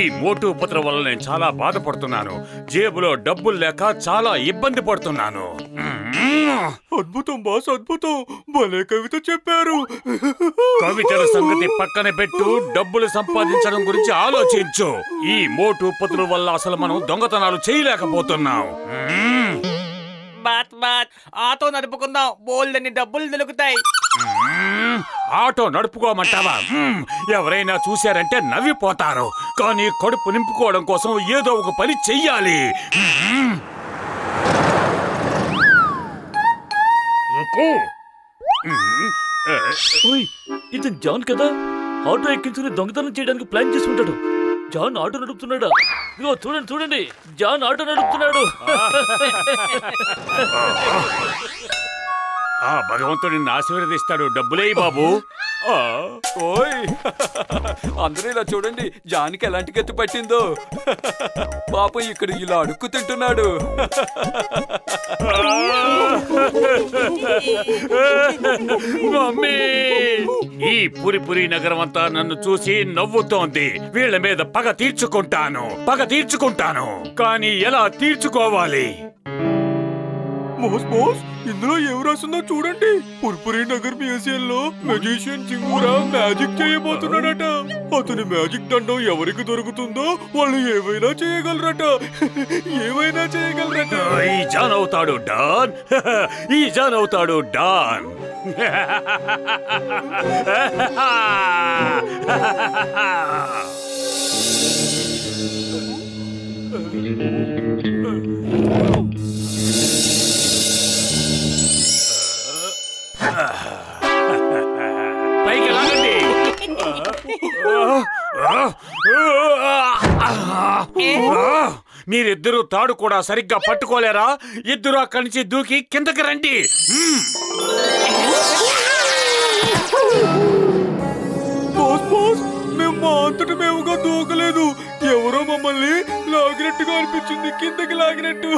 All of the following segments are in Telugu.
ఈ మోటు పత్ర వల్ల నేను చాలా బాధపడుతున్నాను. జేబులో డబ్బులు లేక చాలా ఇబ్బంది పడుతున్నాను. అద్భుతం బాస్ అద్భుతం. భలే కవిత చెప్పారు. కవితల సంగతి పక్కన పెట్టు డబ్బులు సంపాదించడం గురించి ఆలోచించు. ఈ మోటు పత్రుల వల్ల అసలు మనం దొంగతనాలు చేయలేకపోతున్నాం. బాత్ బాత్ ఆటో నడుపుకుందాం. బోల్డని డబ్బులు దొరుకుతాయి. ఆటో నడుపుకోమంటావా. ఎవరైనా చూశారంటే నవ్విపోతారు. కానీ కడుపు నింపుకోవడం కోసం ఏదో ఒక పని చెయ్యాలి. ఇతను జాన్ కదా? ఆటో ఎక్కించుకుని దొంగతనం చేయడానికి ప్లాన్ చేసుకుంటాడు. జాన్ ఆటో నడుపుతున్నాడా? ఇదిగో చూడండి చూడండి. జాన్ ఆటో నడుపుతున్నాడు. ఆ భగవంతుడు నిన్ను ఆశీర్వదిస్తాడు. డబ్బులే బాబు. ఆ, ఓయ్. అందరూ ఇలా చూడండి జానికి ఎలాంటి గతి పట్టిందో. పాపం ఇక్కడ ఇలా అడుక్కు తింటున్నాడు. మమ్మీ! ఈ పురిపురి నగరం అంతా నన్ను చూసి నవ్వుతోంది. వీళ్ళ మీద పగ తీర్చుకుంటాను. పగ తీర్చుకుంటాను. కానీ ఎలా తీర్చుకోవాలి? మోస్ మోస్ ఇందులో ఏం రాసిందో చూడండి. పుర్పురి నగర్ మ్యూజియం లో మెజిషియన్ చింగురా మ్యాజిక్ చేయబోతున్నాడట. అతని మ్యాజిక్ దండం ఎవరికి దొరుకుతుందో వాళ్ళు ఏమైనా చేయగలరట. ఏమైనా చేయగలరట. ఈ జాన్ అవుతాడు డాన్. ఈ జాన్ అవుతాడు డాన్. పైకి మీరిద్దరూ తాడు కూడా సరిగ్గా పట్టుకోలేరా? ఇద్దరు అక్కడి నుంచి దూకి కిందకి రండి. మా అంతటి మేముగా దూకలేదు. ఎవరో మమ్మల్ని లాగినట్టుగా అనిపించింది. కిందకి లాగినట్టు.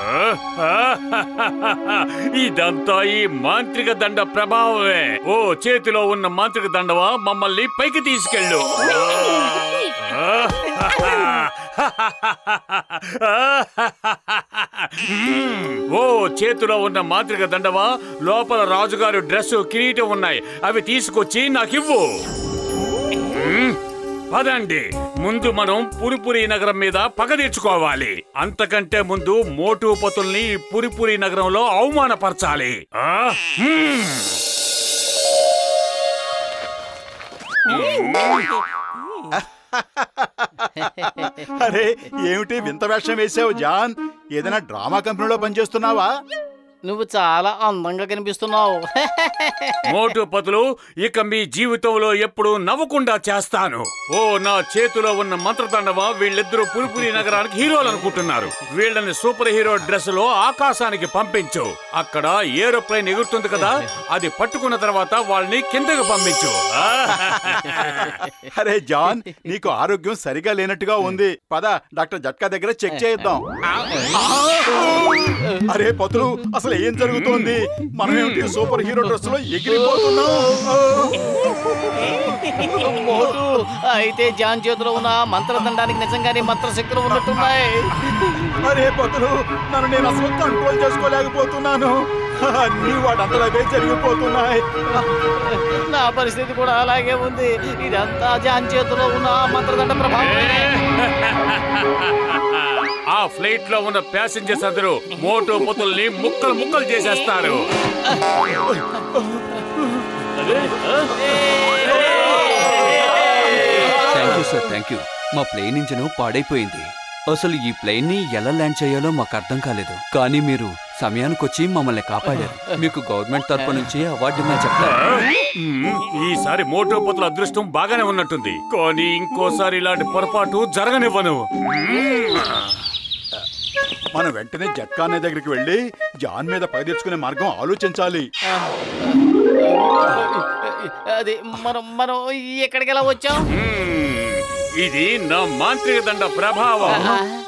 ఇదంతా ఈ మాంత్రిక దండ ప్రభావమే. ఓ చేతిలో ఉన్న మాంత్రిక దండవా? మమ్మల్ని పైకి తీసుకెళ్ళు. ఓ చేతిలో ఉన్న మాంత్రిక దండవా? లోపల రాజుగారు డ్రెస్ కిరీటం ఉన్నాయి. అవి తీసుకొచ్చి నాకివ్వు. మ్మ్. పదండి. ముందు మనం పురిపురి నగరం మీద పగ తీర్చుకోవాలి. అంతకంటే ముందు మోటుపతుల్ని ఈ పురిపురి నగరంలో అవమానపరచాలి. అరే ఏమిటి వింత వేషం వేసావు జాన్? ఏదైనా డ్రామా కంపెనీలో పనిచేస్తున్నావా? నువ్వు చాలా అందంగా కనిపిస్తున్నావు. మోటుపతులు ఇక మీ జీవితంలో ఎప్పుడు నవ్వకుండా చేస్తాను. ఓ నా చేతిలో ఉన్న మంత్రదండవ వీళ్ళిద్దరూ పురిపురి నగరానికి హీరోలు అనుకుంటున్నారు వీళ్ళని సూపర్ హీరో డ్రెస్లో ఆకాశానికి పంపించు. అక్కడ ఏరోప్లేన్ ఎగురుతుంది కదా అది పట్టుకున్న తర్వాత వాళ్ళని కిందకు పంపించు? అరే జాన్ నీకు ఆరోగ్యం సరిగా లేనట్టుగా ఉంది. పద డాక్టర్ జట్కా దగ్గర చెక్ చేద్దాం అరే పతులు అసలు ఏం జరుగుతోంది? మనం ఏమిటి సూపర్ హీరో డ్రెస్లో ఎగిరిపోతున్నాం అయితే జాన్ చేతిలో ఉన్న మంత్రదండానికి నిజంగానే మంత్రశక్తులు ఉన్నట్టున్నాయి. అరే పతులు నన్ను నేను అసలు కంట్రోల్ చేసుకోలేకపోతున్నాను. అన్ని వాటంతలాగే జరిగిపోతున్నాయి. నా పరిస్థితి కూడా అలాగే ఉంది. ఇదంతా జాన్ చేతిలో ఉన్న మంత్రదండ ప్రభావం. ఆ ఫ్లైట్లో ఉన్న ప్యాసింజర్స్ అందరూ మోటు పొతుల్ని ముక్కలు ముక్కలు చేసేస్తారు. Thank you sir thank you మా ప్లేన్ ఇంజిన్ పాడైపోయింది. అసలు ఈ ప్లేన్ని ఎలా ల్యాండ్ చేయాలో మాకు అర్థం కాలేదు. కానీ మీరు సమయానికొచ్చి మమ్మల్ని కాపాడారు. మీకు గవర్నమెంట్ తరపు నుంచి అవార్డు. ఈసారి మోటో పొతుల అదృష్టం బాగానే ఉన్నట్టుంది. కానీ ఇంకోసారి ఇలాంటి పొరపాటు జరగనివ్వను. మనం వెంటనే జట్కా అనే దగ్గరికి వెళ్ళి జాన్ మీద పై తెచ్చుకునే మార్గం ఆలోచించాలి. అది మనం మనం ఎక్కడికి ఎలా వచ్చాం. ఇది నా మాంత్రిక దండ ప్రభావం.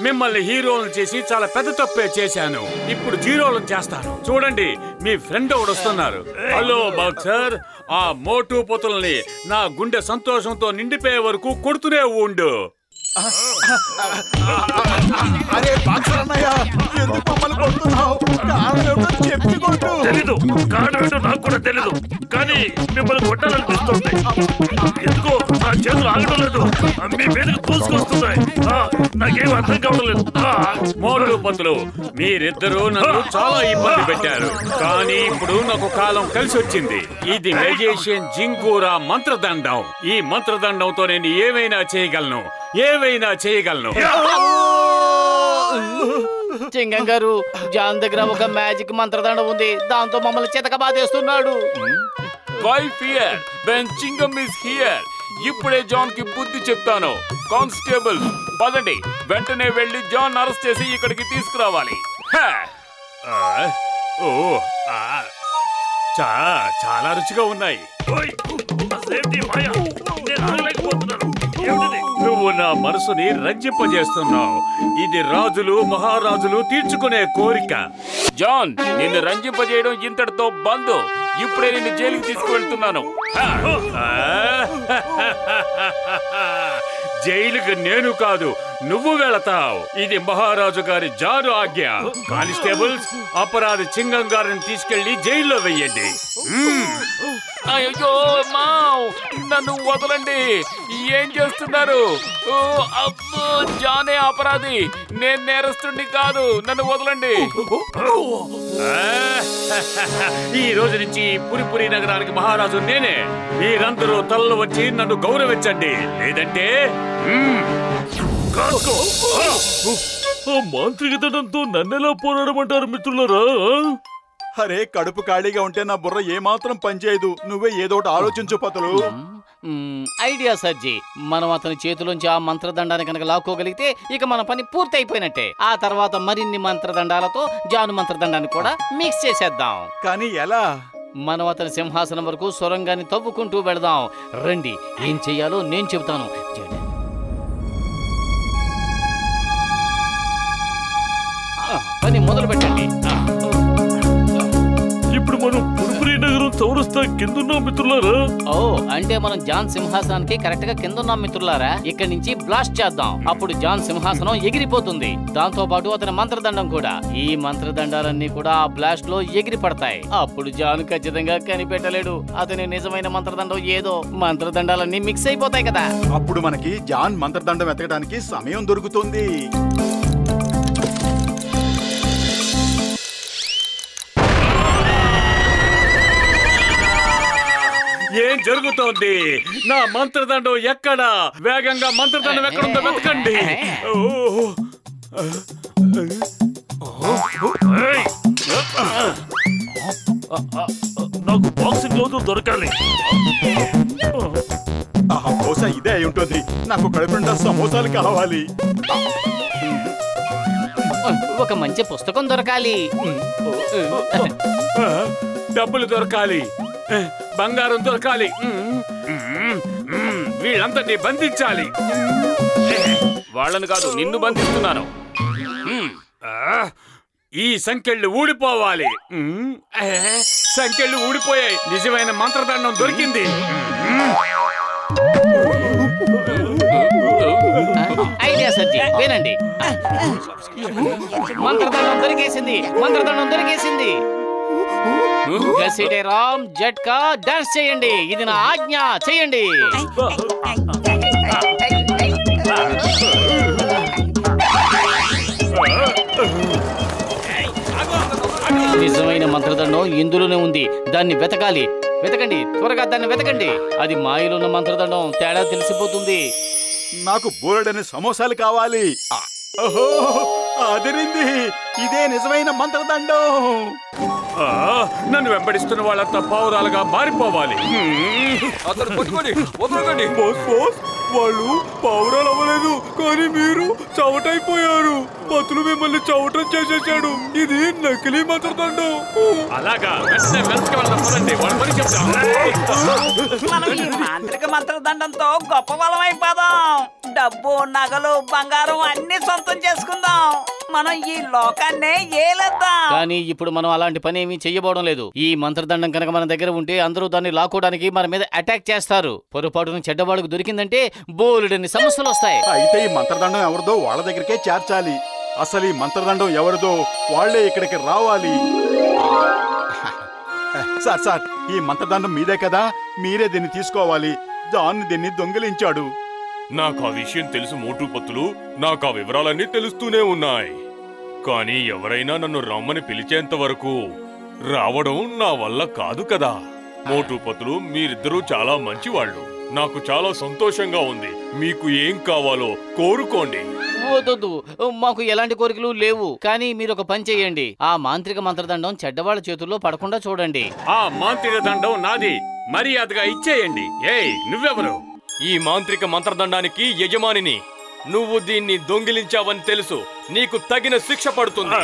మిమ్మల్ని హీరోలను చేసి చాలా పెద్ద తప్పే చేశాను. ఇప్పుడు జీరోలను చేస్తాను. చూడండి మీ ఫ్రెండ్ ఒకడు వస్తున్నారు. Hello boxer. ఆ మోటు పొతుల్ని నా గుండె సంతోషంతో నిండిపోయే వరకు కొడుతూనే ఉండు. అరే బాక్సర్ అన్నయ్య ఎందుకు మమ్మల్ని కొడుతున్నావు? కారణం చెప్పి కొట్టు. తెలీదు. కారణం ఏంటో నాకు కూడా తెలీదు. కానీ మిమ్మల్ని కొట్టాలనిపిస్తుంది. ఎందుకో చేతులు ఆగడం లేదు మీ మీదకి దూసుకొస్తున్నాయి. ఆ, నాకేం అర్థం కావడం లేదు. పొతులు మీరిద్దరూ నన్ను చాలా ఇబ్బంది పెట్టారు. కానీ ఇప్పుడు నాకు కాలం కలిసి వచ్చింది. ఇది మెజేషియన్ జింగూరా మంత్రదండం. ఈ మంత్రదండంతో నేను ఏమైనా చేయగలను? ఏమైనా చేయగలను? చింగం గారు జాన్ దగ్గర ఒక మ్యాజిక్ మంత్రదండం ఉంది. దాంతో మమ్మల్ని చితక బాధేస్తున్నాడు why fear when Chingum is here ఇప్పుడే జాన్కి బుద్ధి చెప్తాను. కానిస్టేబుల్ పదండి. వెంటనే వెళ్ళి జాన్ అరెస్ట్ చేసి ఇక్కడికి తీసుకురావాలి. ఓ చాలా రుచిగా ఉన్నాయి. నువ్వు నా మనసుని రంజింపజేస్తున్నావు. ఇది రాజులు మహారాజులు తీర్చుకునే కోరిక. జాన్ నిన్ను రంజింపజేయడం ఇంతటితో బంద్. ఇప్పుడే నిన్ను జైలుకి తీసుకువెళ్తున్నాను. జైలుకి నేను కాదు నువ్వు వెళతావు. ఇది మహారాజు గారి జారు ఆజ్ఞ. కానిస్టేబుల్స్ అపరాధి చింగం గారిని తీసుకెళ్ళి జైల్లో వెయ్యండి. అయ్యో మావ్. నన్ను వదలండి. ఏం చేస్తున్నారు? ఓ, అబ్బో, జానే అపరాధి. నేను నేరస్తుడిని కాదు. నన్ను వదలండి. ఈ రోజు నుంచి పురిపురి నగరానికి మహారాజు నేనే. మీరందరూ తలలు వచ్చి నన్ను గౌరవించండి. లేదంటే మాంత్రిక దండంతో నన్నెలా పోరాడమంటారు మిత్రులారా? అరే కడుపు ఖాళీగా ఉంటే నా బుర్ర ఏమాత్రం పనిచేయదు. నువ్వే ఏదో ఒకటి ఆలోచించు పతులు. ఐడియా సర్జీ మనం అతని చేతిలోంచి ఆ మంత్రదండాన్ని కనుక లాక్కోగలిగితే ఇక మన పని పూర్తి అయిపోయినట్టే ఆ తర్వాత మరిన్ని మంత్రదండాలతో జాను మంత్రదండాన్ని కూడా మిక్స్ చేసేద్దాం. కానీ ఎలా? మనం అతని సింహాసనం వరకు సొరంగాన్ని తవ్వుకుంటూ వెళదాం. రండి ఏం చెయ్యాలో నేను చెబుతాను. నగరం చౌరస్తా కిందున్నాం మిత్రులారా? ఓ అంటే మనం జాన్ సింహాసనానికి కరెక్ట్గా కింద ఉన్నాం మిత్రులారా? ఇక్కడి నుంచి బ్లాస్ట్ చేద్దాం. అప్పుడు జాన్ సింహాసనం ఎగిరిపోతుంది. దాంతో పాటు అతని మంత్రదండం కూడా. ఈ మంత్రదండాలన్నీ కూడా ఆ బ్లాస్ట్లో ఎగిరి పడతాయి. అప్పుడు జాన్ ఖచ్చితంగా కనిపెట్టలేడు. అతని నిజమైన మంత్రదండం ఏదో. మంత్రదండాలన్నీ మిక్స్ అయిపోతాయి కదా. అప్పుడు మనకి జాన్ మంత్రదండం ఎతకడానికి సమయం దొరుకుతుంది. ఏం జరుగుతోంది? నా మంత్రదండం ఎక్కడ? వేగంగా మంత్రదండం ఎక్కడుందో వెతకండి! నాకు బాక్సింగ్ గ్లౌజులు దొరకాలి. ఆహా, బహుశా ఇదే అయి ఉంటుంది. నాకు కడుపు నిండా సమోసాలు కావాలి. ఒక మంచి పుస్తకం దొరకాలి. డబ్బులు దొరకాలి. బంగారం దొరకాలి. వీళ్ళందరినీ బంధించాలి. వాళ్ళని కాదు నిన్ను బంధిస్తున్నాను. హ్మ్. ఆ, ఈ సంఖ్యలు ఊడిపోవాలి. సంఖ్యలు ఊడిపోయాయి. నిజమైన మంత్రదండం దొరికింది. ఐడియా సర్జీ వినండి. మంత్రదండం దొరికేసింది మంత్రదండం దొరికేసింది. గసిడే రామ్ జట్కా డాన్స్ చేయండి. ఇది నా ఆజ్ఞ చేయండి. నిజమైన మంత్రదండం ఇందులోనే ఉంది. దాన్ని వెతకాలి. వెతకండి త్వరగా దాన్ని వెతకండి. అది మాయలో ఉన్న మంత్రదండం తేడా తెలిసిపోతుంది. నాకు బోలెడని సమోసాలు కావాలి. ఆ, ఓహో అదిరింది ఇదే నిజమైన మంత్రదండం. ఆ, నన్ను వెంబడిస్తున్న వాళ్ళంతా పావురాలుగా మారిపోవాలి. అతను పట్టుకొని వదలకండి. Boss boss. వాళ్ళు పావురాలు అవ్వలేదు కానీ మీరు చవటైపోయారు. పతులు మిమ్మల్ని చవటం చేసేసాడు ఇది నకిలీ మంత్రదండం. అలాగా. మాంత్రిక మంత్రదండంతో గొప్ప బలం అయిపోదాం డబ్బు నగలు బంగారం అన్ని సొంతం చేసుకుందాం. మనం ఈ లోకాన్నే ఏలేద్దాం. కానీ ఇప్పుడు మనం అలాంటి పని ఏమీ చెయ్యబోవడం లేదు. ఈ మంత్రదండం కనుక మన దగ్గర ఉంటే అందరూ దాన్ని లాక్కోవడానికి మన మీద అటాక్ చేస్తారు. పొరపాటున చెడ్డవాళ్ళకు దొరికిందంటే బోలుడని సమస్యలు వస్తాయి. అయితే ఈ మంత్రదండం ఎవరిదో వాళ్ళ దగ్గరికే చేర్చాలి. అసలు ఈ మంత్రదండం ఎవరిదో వాళ్ళే ఇక్కడికి రావాలి. సార్ సార్ ఈ మంత్రదండం మీదే కదా? మీరే దీన్ని తీసుకోవాలి. జాన్ దీన్ని దొంగిలించాడు. నాకు ఆ విషయం తెలుసు మోటు పత్తులు నాకు ఆ వివరాలన్నీ తెలుస్తూనే ఉన్నాయి. కానీ ఎవరైనా నన్ను రమ్మని పిలిచేంత వరకు రావడం నా వల్ల కాదు కదా. మోటు పత్తులు మీరిద్దరూ చాలా మంచివాళ్ళు. నాకు చాలా సంతోషంగా ఉంది. మీకు ఏం కావాలో కోరుకోండి. వద్దొద్దు. మాకు ఎలాంటి కోరికలు లేవు. కానీ మీరు ఒక పని చేయండి. ఆ మాంత్రిక మంత్రదండం చెడ్డవాళ్ళ చేతుల్లో పడకుండా చూడండి. ఆ మాంత్రిక దండం నాది. మర్యాదగా ఇచ్చేయండి. ఏయ్ నువ్వెవరు? ఈ మాంత్రిక మంత్రదండానికి యజమానిని. నువ్వు దీన్ని దొంగిలించావని తెలుసు. నీకు తగిన శిక్ష పడుతుంది.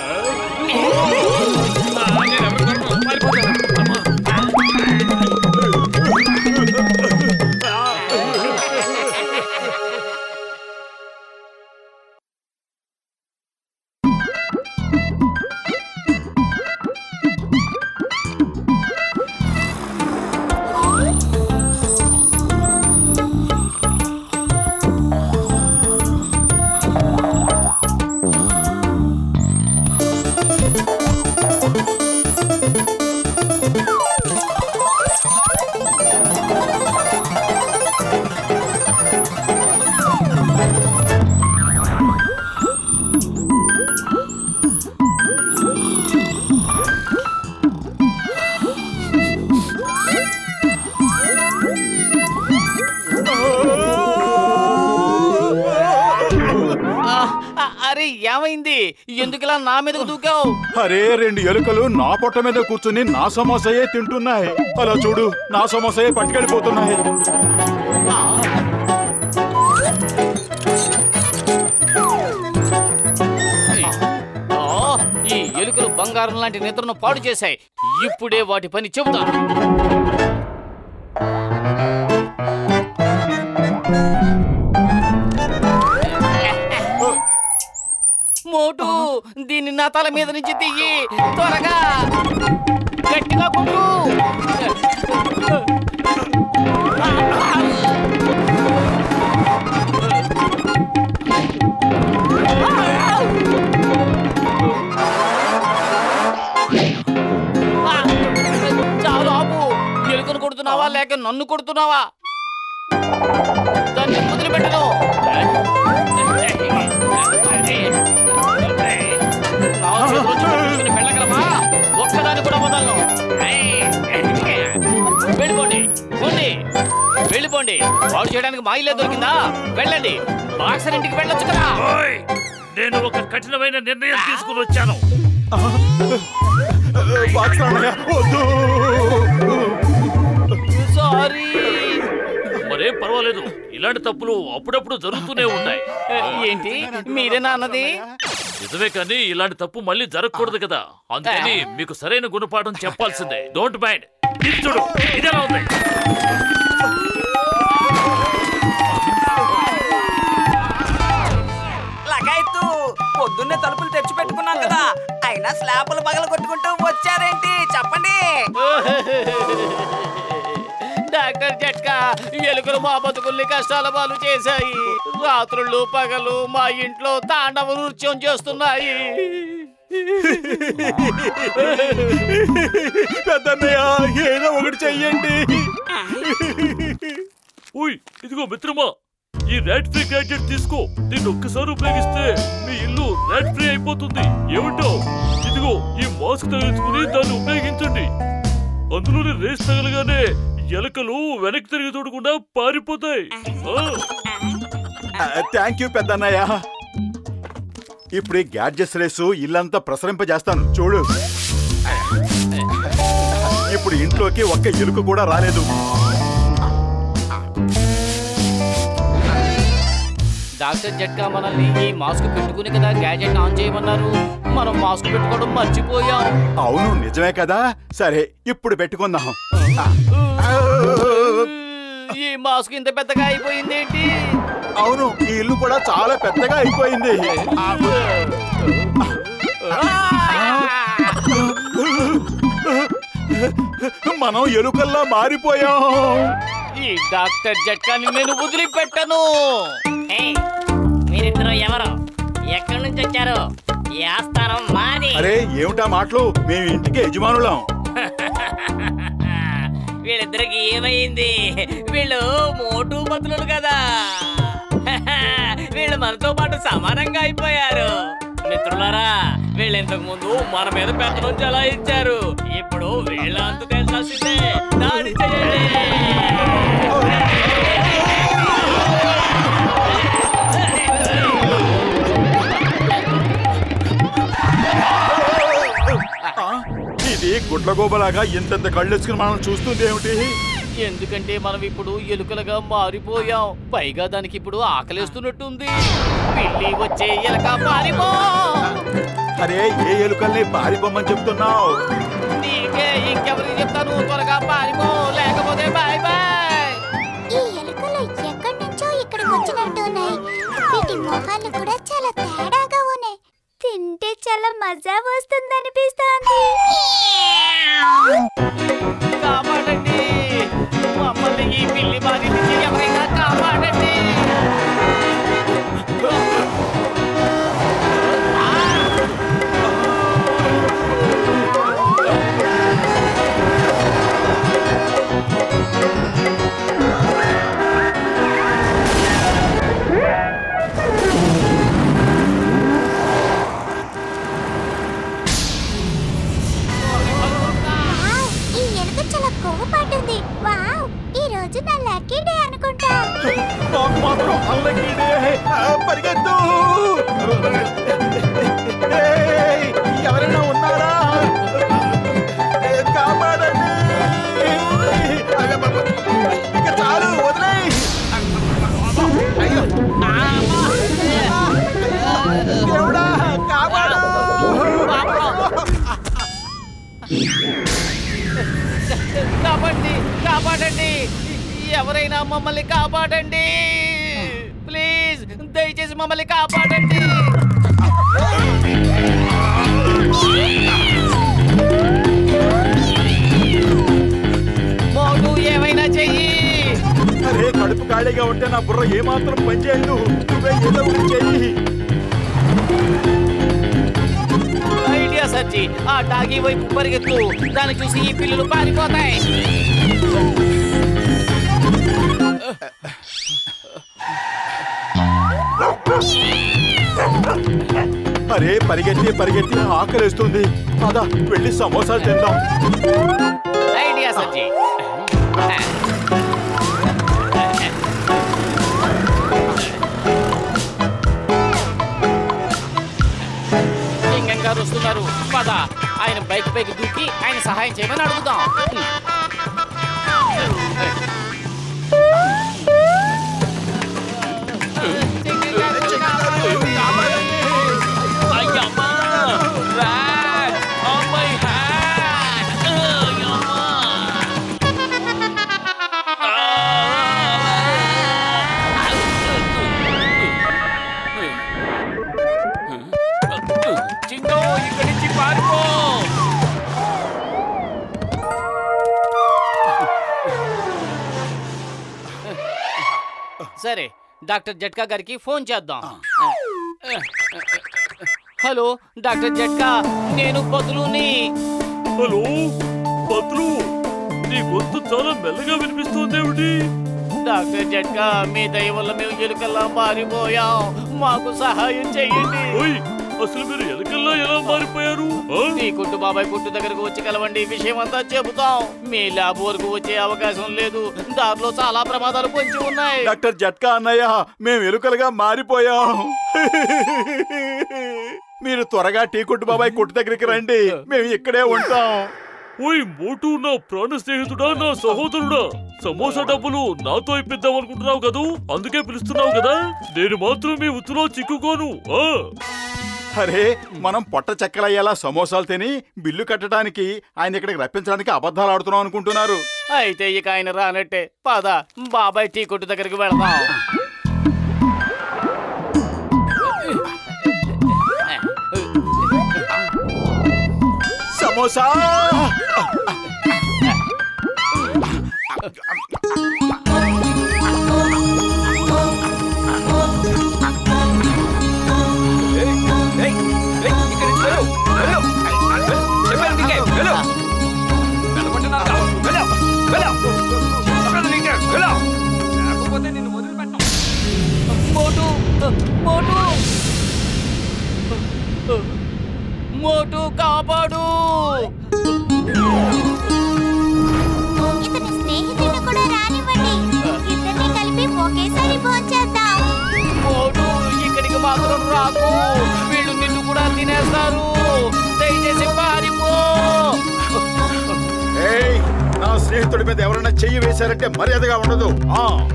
ఏమైంది ఎందుకులా నా మీదకు దూకావు? అరే రెండు ఎలుకలు నా పొట్ట మీద కూర్చుని నా సమోసయే తింటున్నాయి. అలా చూడు నా సమోసయే పట్టుకెళ్ళిపోతున్నాయి. ఈ ఎలుకలు బంగారం లాంటి నిద్రను పాడు చేశాయి. ఇప్పుడే వాటి పని చెబుతాను. మోటు. దీన్ని నా తల మీద నుంచి తీయి. త్వరగా. గట్టిగా కొట్టు! చాలు ఆపు. ఎలుకను కొడుతున్నావా లేక నన్ను కొడుతున్నావా? దాన్ని వదిలిపెట్టను. నా చేతిలో చుట్టుకుని వెళ్ళగలమా? ఒక్కదాన్ని కూడా వదలను. వెళ్ళిపోండి. పోండి. వెళ్ళిపోండి. వాడు చేయడానికి మా ఇల్లే దొరికిందా? వెళ్ళండి. బాక్సర్ ఇంటికి వెళ్ళొచ్చు కదా! నేను ఒక కఠినమైన నిర్ణయం తీసుకుని వచ్చాను. వద్దు. సారీ మరేం పర్వాలేదు. ఇలాంటి తప్పులు అప్పుడప్పుడు జరుగుతూనే ఉంటాయి ఏంటి? మీరేనా అన్నది నిజమే కానీ ఇలాంటి తప్పు మళ్ళీ జరగకూడదు కదా. అందుకని మీకు సరైన గుణపాఠం చెప్పాల్సిందే. డోంట్ మైండ్ ఇది చూడు ఇదేలా ఉంది? పొద్దున్నే తలుపులు తెచ్చి పెట్టుకున్నాం కదా. అయినా స్లాపులు పగల కొట్టుకుంటూ వచ్చారేంటి? చెప్పండి. జట్కా ఎలుకలు మా బతుకుల్ని కష్టాల పాలు చేశాయి. రాత్రుళ్ళు పగలు మా ఇంట్లో తాండవ నృత్యం చేస్తున్నాయి. పెద్దన్నయ్య ఏదో ఒకటి చెయ్యండి. ఉయ్ ఇదిగో మిత్రమా ఈ ర్యాట్ ఫ్రీ గ్యాడ్జెట్ తీసుకో. దీన్ని ఒక్కసారి ఉపయోగిస్తే మీ ఇల్లు ర్యాట్ ఫ్రీ అయిపోతుంది. ఏమిటో? ఇదిగో ఈ మాస్క్ తగిలించుకుని దాన్ని ఉపయోగించండి. అందులోని రేస్ తగలగానే ఎలకలు వెనక్కి తిరిగి చూడకుండా పారిపోతాయి. థ్యాంక్ యూ పెద్దన్నయ్య. ఇప్పుడు గ్యాడ్జెస్ రేసు ఇల్లంతా ప్రసరింపజేస్తాను. చూడు. ఇప్పుడు ఇంట్లోకి ఒక్క ఎలుక కూడా రాలేదు. డాక్టర్ జట్కా మనల్ని ఈ మాస్క్ పెట్టుకుని కదా గ్యాజెట్ ఆన్ చేయమన్నారు. మనం మాస్క్ పెట్టుకోవడం మర్చిపోయాం. అవును నిజమే కదా? సరే ఇప్పుడు పెట్టుకుందాం. ఈ మాస్క్ ఇంత పెద్దగా అయిపోయింది ఏంటి? అవును ఈ ఇల్లు కూడా చాలా పెద్దగా అయిపోయింది. మనం ఎలుకల్లా మారిపోయాం. ఈ డాక్టర్ జట్కాని నేను వదిలిపెట్టను. మీరిద్దరు ఎవరు? ఎక్కడి నుంచి వచ్చారు? ఈ ఆస్థానం మాది? అరే ఏమిటా మాటలు? మేము ఇంటికి యజమానులం. వీళ్ళిద్దరికి ఏమైంది? వీళ్ళు మోటు బతులు కదా. వీళ్ళు మనతో పాటు సమానంగా అయిపోయారు. మిత్రులారా వీళ్ళు ఇంతకు ముందు మన మీద పెత్తనం చలాయించారు ఇప్పుడు వీళ్ళ అంత తెలిసాల్సిందే దాడి చేయండి. ఇది గుడ్లగోబలాగా ఇంతంత కళ్ళెచ్చుకుని మనం చూస్తుంది ఏమిటి? ఎందుకంటే మనం ఇప్పుడు ఎలుకలుగా మారిపోయాం. పైగా దానికి ఇప్పుడు ఆకలేస్తున్నట్టుంది. పిల్లి వచ్చే ఎలక పారిపో. అరే ఏ ఎలుకల్ని పారిపోమని చెప్తున్నావు? నీకే ఇంకెవరికి చెప్తాను? త్వరగా పారిపో. లేకపోతే బాయ్ బాయ్. ఈ ఎలుకలు ఎక్కడి నుంచో ఇక్కడికి వచ్చినట్టున్నాయి. వీటి మొహాలు కూడా చాలా తేడాగా ఉన్నాయి. తింటే చాలా మజా వస్తుందనిపిస్తోంది. కాపాడండి మమ్మల్ని పరిగెత్తు ఎవరైనా ఉన్నారా కాపాడండి ఇక చాలు వదిలే దేవుడా కాపాడు కాపాడండి కాపాడండి ఎవరైనా మమ్మల్ని కాపాడండి। మమ్మల్ని కాపాడండి. మోటు ఏమైనా చెయ్యి. అరే కడుపు ఖాళీగా ఉంటే నా బుర్ర ఏమాత్రం పనిచేయదు. నువ్వే ఏదో ఒకటి చెయ్యి. ఐడియా ఆ డాగి వైపు పరిగెత్తు. దాన్ని చూసి ఈ పిల్లలు పారిపోతాయి. అరే పరిగెత్తి పరిగెత్తి ఆకలిస్తుంది. అదా వెళ్ళి సమోసాలు తిందాం. ఐడియా సచ్చి లింగం గారు వస్తున్నారు పద ఆయన బైక్ పైకి దూకి ఆయన సహాయం చేయమని అడుగుదాం. డాక్టర్ జట్కా గారికి ఫోన్ చేద్దాం. హలో డాక్టర్ జట్కా నేను బదులుని. హలో పత్రు నీ గొంతు చాలా మెల్లగా వినిపిస్తోందేమిటి డాక్టర్ జట్కా మీ దయ వల్ల మేము ఎలుకల్లా మారిపోయాం. మాకు సహాయం చెయ్యండి అసలు మీరు ఎలకల్లా ఎలా మారిపోయారు? మీ కుట్టు బాబాయ్ కుట్టు దగ్గరకు వచ్చి కలవండి విషయం అంతా చెబుతాం. మీ ల్యాబ్ వరకు వచ్చే అవకాశం లేదు. దారిలో చాలా ప్రమాదాలు పొంచి ఉన్నాయి. డాక్టర్ జట్కా అన్నయ్య మేము ఎలుకలుగా మారిపోయాం. మీరు త్వరగా టీ కొట్టు బాబాయ్ కొట్టు దగ్గరికి రండి. మేము ఇక్కడే ఉంటాం. ఓయ్ మోటు నా ప్రాణ స్నేహితుడా నా సహోదరుడా? సమోసా డబ్బులు నాతో ఇప్పిద్దాం అనుకుంటున్నావు కదూ? అందుకే పిలుస్తున్నావు కదా? నేను మాత్రం మీ ఉత్తులో చిక్కుకోను ఆ? అరే మనం పొట్ట చెక్కలయ్యేలా సమోసాలు తిని బిల్లు కట్టడానికి ఆయన ఇక్కడికి రప్పించడానికి అబద్ధాలు ఆడుతున్నాం అనుకుంటున్నారు. అయితే ఇక ఆయన రానట్టే. పద బాబాయ్ టీ కొట్టు దగ్గరికి వెళదాం. సమోసా! మోటు కాపాడు. ఇతని స్నేహితుడిని కూడా రానివ్వండి. ఇద్దరిని కలిపి ఒకేసారి భోంచేద్దాం మోటు ఇక్కడికి మాత్రం రాకు. వీళ్ళు నిన్ను కూడా తినేస్తారు. దయచేసి పారిపో. ఏయ్ నా స్నేహితుడి మీద ఎవరైనా చెయ్యి వేశారంటే మర్యాదగా ఉండదు. ఆ.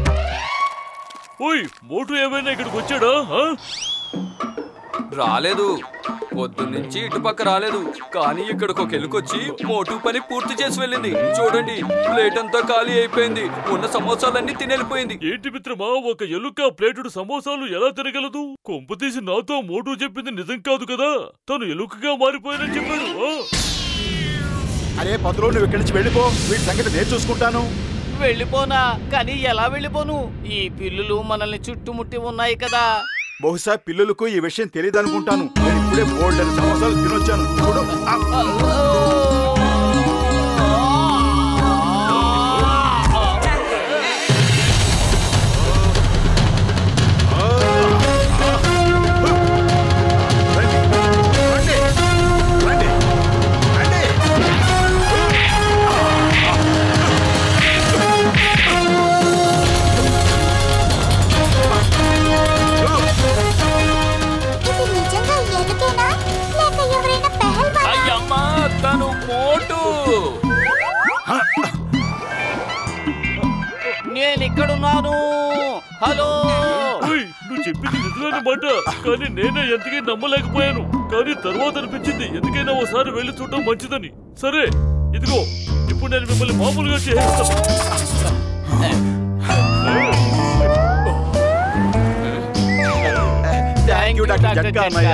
ఓయ్ మోటు ఏమైనా ఇక్కడికి వచ్చాడా? రాలేదు. పొద్దున్నుంచి ఇటుపక్క రాలేదు. కానీ ఇక్కడికి ఒక ఎలుకొచ్చి మోటు పని పూర్తి చేసి వెళ్ళింది. చూడండి ప్లేట్ అంతా ఖాళీ అయిపోయింది. ఉన్న సమోసాలన్నీ తినెళ్ళిపోయింది. ఏంటి మిత్రమా ఒక ఎలుక ప్లేటుడు సమోసాలు ఎలా తినగలదు? కొంపు తీసి నాతో మోటు చెప్పింది నిజం కాదు కదా? తను ఎలుకగా మారిపోయానని చెప్పాడు? అరే పదులో నువ్వు ఇక్కడి నుంచి వెళ్ళిపో. వీటి సంగతి నేను చూసుకుంటాను. వెళ్ళిపోనా? కానీ ఎలా వెళ్ళిపోను? ఈ పిల్లులు మనల్ని చుట్టుముట్టి ఉన్నాయి కదా. బహుశా పిల్లలకు ఈ విషయం తెలియదు అనుకుంటాను నేను ఇప్పుడే బోల్డ్ అని సమోసాలు తినొచ్చాను. చూడు. మాట. కానీ నేనే ఎంతకీ నమ్మలేకపోయాను. కానీ తర్వాత అనిపించింది ఎందుకైనా ఓసారి వెళ్ళి చూడటం మంచిదని. సరే ఇదిగో ఇప్పుడు నేను మిమ్మల్ని మామూలుగా చేస్తాను థ్యాంక్ యూ డాక్టర్ అన్నయ్య